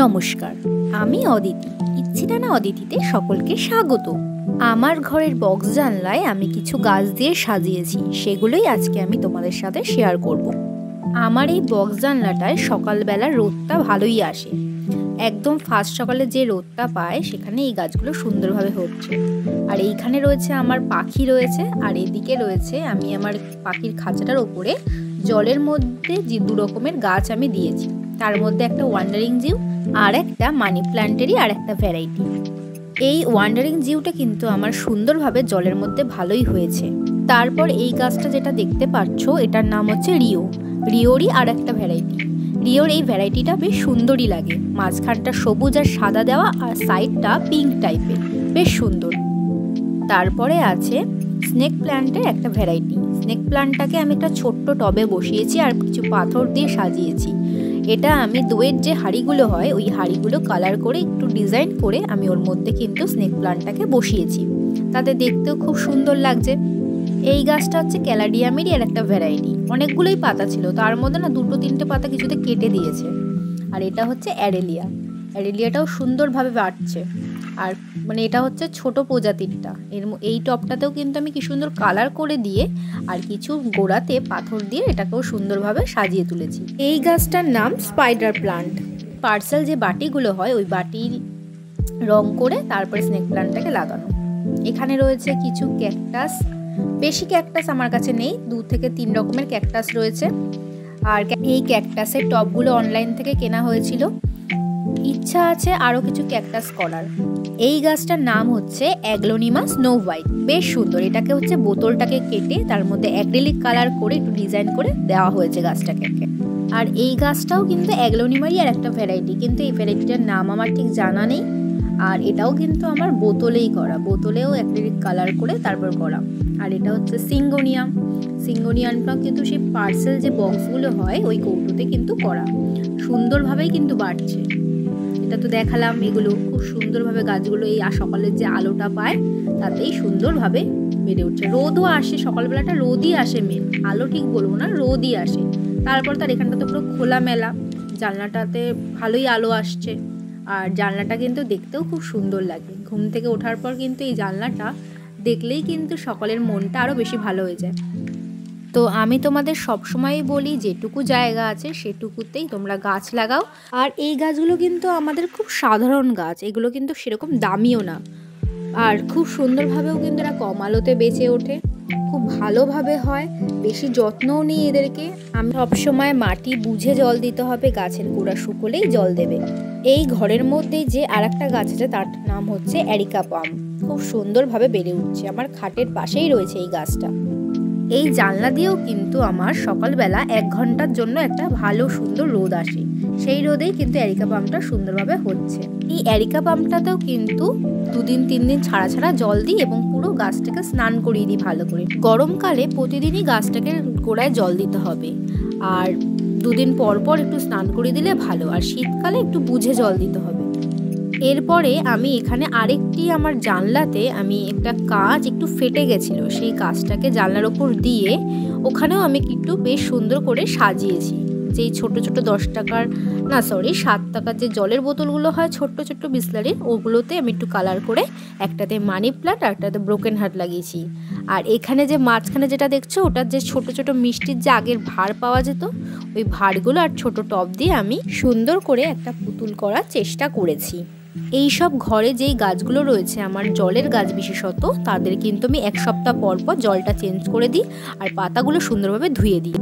নমস্কার, আমি অদিতি। ইচ্ছিটানা অদিতিতে সকলকে স্বাগত। আমার ঘরের বক্স জানলায় আমি কিছু গাছ দিয়ে সাজিয়েছি, সেগুলোই আজকে আমি তোমাদের সাথে শেয়ার করব। আমার এই বক্স জানলাটায় সকালবেলা রোদটা ভালোই আসে। একদম ফার্স্ট সকালে যে রোদটা পায়, সেখানে এই গাছগুলো সুন্দরভাবে হচ্ছে। আর এইখানে রয়েছে আমার পাখি রয়েছে, আর এদিকে রয়েছে আমি আমার পাখির খাঁচাটার ওপরে জলের মধ্যে যে দু রকমের গাছ আমি দিয়েছি। তার মধ্যে একটা ওয়ান্ডারিং জিউ আর একটা মানি প্ল্যান্টেরই আর একটা ভ্যারাইটি। এই ওয়ান্ডারিং জিউটা কিন্তু আমার সুন্দরভাবে জলের মধ্যে ভালোই হয়েছে। তারপর এই গাছটা যেটা দেখতে পাচ্ছ, এটার নাম হচ্ছে রিও। রিওরই আর একটা ভ্যারাইটি। রিওর এই ভ্যারাইটিটা বেশ সুন্দরই লাগে। মাঝখানটা সবুজ আর সাদা দেওয়া আর সাইডটা পিঙ্ক টাইপের। বেশ সুন্দর। তারপরে আছে স্নেক প্ল্যান্টের একটা ভ্যারাইটি। স্নেক প্ল্যান্টটাকে আমি একটা ছোট্ট টবে বসিয়েছি আর কিছু পাথর দিয়ে সাজিয়েছি। এটা আমি দইয়ের যে হাড়িগুলো হয়, ওই হাড়িগুলো কালার করে একটু ডিজাইন করে আমি ওর মধ্যে কিন্তু স্নেক প্লান্টটাকে বসিয়েছি। তাতে দেখতেও খুব সুন্দর লাগছে। এই গাছটা হচ্ছে ক্যালাডিয়ামেরই আর একটা ভ্যারাইটি অনেকগুলোই পাতা ছিল, তার মধ্যে না দুটো তিনটে পাতা কিছুতে কেটে দিয়েছে। আর এটা হচ্ছে অ্যারেলিয়া। অ্যারেলিয়াটাও সুন্দরভাবে বাড়ছে। আর মানে এটা হচ্ছে ছোট প্রজাতিরটা। এর এই টপটাতেও কিন্তু আমি কি সুন্দর কালার করে দিয়ে আর কিছু গোড়াতে পাথর দিয়ে এটাকেও সুন্দরভাবে সাজিয়ে তুলেছি। এই গাছটার নাম স্পাইডার প্লান্ট পার্সেল যে বাটিগুলো হয়, ওই বাটির রং করে তারপরে স্নেক প্লান্টটাকে লাগানো। এখানে রয়েছে কিছু ক্যাকটাস বেশি ক্যাকটাস আমার কাছে নেই, দু থেকে তিন রকমের ক্যাকটাস রয়েছে। আর এই ক্যাকটাসের টপগুলো অনলাইন থেকে কেনা হয়েছিল। ইচ্ছা আছে আরও কিছু ক্যাকটাস করার। এই গাছটার নাম হচ্ছে অ্যাগ্লোনিমা স্নো হোয়াইট বেশ সুন্দর। এটাকে হচ্ছে বোতলটাকে কেটে তার মধ্যে অ্যাক্রিলিক কালার করে একটু ডিজাইন করে দেওয়া হয়েছে গাছটাকে। আর এই গাছটাও কিন্তু অ্যাগ্লোনিমারই আর একটা ভ্যারাইটি কিন্তু এই ভ্যারাইটিটার নাম আমার ঠিক জানা নেই। আর এটাও কিন্তু আমার বোতলেই করা। বোতলেও অ্যাক্রিলিক কালার করে তারপর করা। আর এটা হচ্ছে সিঙ্গোনিয়াম সিঙ্গোনিয়ামটা কিন্তু সেই পার্সেল যে বক্সগুলো হয়, ওই কৌটোতে কিন্তু করা। সুন্দরভাবেই কিন্তু বাড়ছে। এটা তো দেখালাম, এগুলো খুব সুন্দরভাবে গাছগুলো এই সকালের যে আলোটা পায়, তাতেই সুন্দরভাবে বেড়ে উঠছে। রোদও আসে, সকালবেলাটা রোদই আসে মেন আলো ঠিক বলব না, রোদই আসে। তারপর তার এখানটা তো পুরো খোলা মেলা জানলাটাতে ভালোই আলো আসছে। আর জানলাটা কিন্তু দেখতেও খুব সুন্দর লাগে। ঘুম থেকে ওঠার পর কিন্তু এই জানলাটা দেখলেই কিন্তু সকলের মনটা আরও বেশি ভালো হয়ে যায়। তো আমি তোমাদের সবসময়ই বলি, যেটুকু জায়গা আছে সেটুকুতেই তোমরা গাছ লাগাও। আর এই গাছগুলো কিন্তু আমাদের খুব সাধারণ গাছ, এগুলো কিন্তু সেরকম দামিও না। আর খুব সুন্দরভাবেও কিন্তু এরা কম আলোতে বেঁচে ওঠে। খুব ভালোভাবে হয়, বেশি যত্নও নিই এদেরকে। আমি সবসময় মাটি বুঝে জল দিতে হবে, গাছের গোড়া শুকোলেই জল দেবে। এই ঘরের মধ্যেই যে আর একটা গাছ আছে, তার নাম হচ্ছে অ্যারিকা পাম খুব সুন্দরভাবে বেড়ে উঠছে, আমার খাটের পাশেই রয়েছে এই গাছটা। এই জানলা দিয়েও কিন্তু আমার সকালবেলা এক ঘণ্টার জন্য একটা ভালো, সুন্দর রোদ আসে। সেই রোদেই কিন্তু অ্যারিকা পাম্পটা সুন্দরভাবে হচ্ছে। এই অ্যারিকা পাম্পটাতেও কিন্তু দুদিন, তিন দিন ছাড়া ছাড়া জল দিই এবং পুরো গাছটাকে স্নান করিয়ে দিই ভালো করে। গরমকালে প্রতিদিনই গাছটাকে গোড়ায় জল দিতে হবে। আর দুদিন পর পর একটু স্নান করিয়ে দিলে ভালো। আর শীতকালে একটু বুঝে জল দিতে হবে। এরপরে আমি এখানে আরেকটি আমার জানলাতে আমি একটা কাজ একটু ফেটে গেছিল, সেই কাজটাকে জানলার ওপর দিয়ে ওখানেও আমি একটু বেশ সুন্দর করে সাজিয়েছি। যেই ছোট ছোট দশ টাকার, না সরি সাত টাকার যে জলের বোতলগুলো হয় ছোট্ট ছোট্ট বিসলারির, ওগুলোতে আমি একটু কালার করে একটাতে মানি প্লান্ট আর একটাতে ব্রোকেন হার্ট লাগিয়েছি। আর এখানে যে মাঝখানে যেটা দেখছ, ওটার যে ছোট ছোট মিষ্টির যে আগের ভাড় পাওয়া যেত, ওই ভাড়গুলো আর ছোট টপ দিয়ে আমি সুন্দর করে একটা পুতুল করার চেষ্টা করেছি। এই সব ঘরে যেই গাছগুলো রয়েছে, আমার জলের গাছ বিশেষত, তাদের কিন্তু আমি এক সপ্তাহ পর পর জলটা চেঞ্জ করে দিই আর পাতাগুলো সুন্দরভাবে ধুয়ে দিই।